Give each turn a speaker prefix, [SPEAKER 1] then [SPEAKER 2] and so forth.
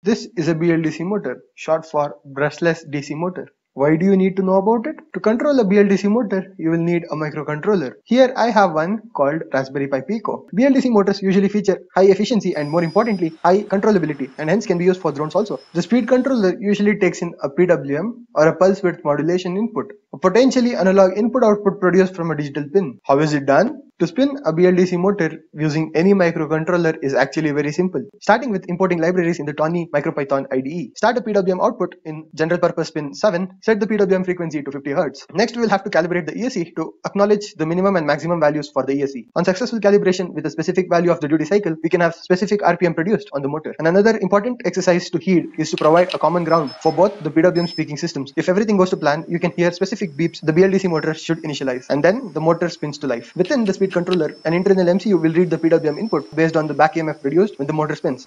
[SPEAKER 1] This is a BLDC motor, short for brushless DC motor. Why do you need to know about it? To control a BLDC motor, you will need a microcontroller. Here I have one called Raspberry Pi Pico. BLDC motors usually feature high efficiency and more importantly, high controllability and hence can be used for drones also. The speed controller usually takes in a PWM or a pulse width modulation input, a potentially analog input output produced from a digital pin. How is it done? To spin a BLDC motor using any microcontroller is actually very simple. Starting with importing libraries in the Thonny MicroPython IDE. Start a PWM output in general purpose pin 7. Set the PWM frequency to 50 Hz. Next we will have to calibrate the ESC to acknowledge the minimum and maximum values for the ESC. On successful calibration with a specific value of the duty cycle, we can have specific RPM produced on the motor. And another important exercise to heed is to provide a common ground for both the PWM speaking systems. If everything goes to plan, you can hear specific beeps the BLDC motor should initialize and then the motor spins to life. Within the speed controller, an internal MCU will read the PWM input based on the back EMF produced when the motor spins.